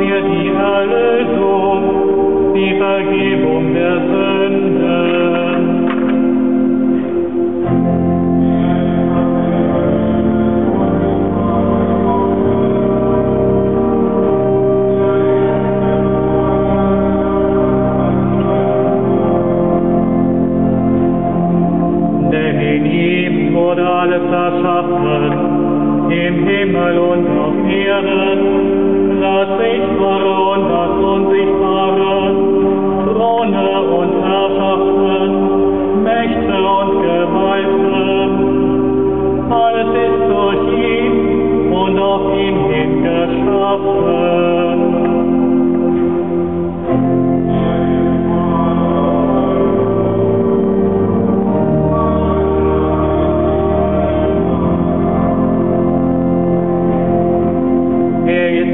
wir die Erlösung, die Vergebung der Sünden. Alles erschaffen, im Himmel und auf Erden,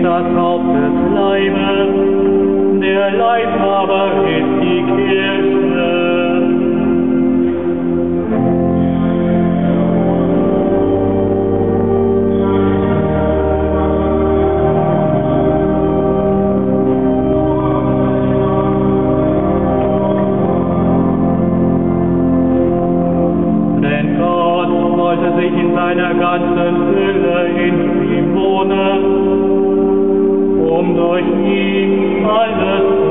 das Haupt des Leibes, der Leib ist die Kirche. Gott wollte sich in seiner ganzen Fülle in ihm wohnen, um durch ihn alles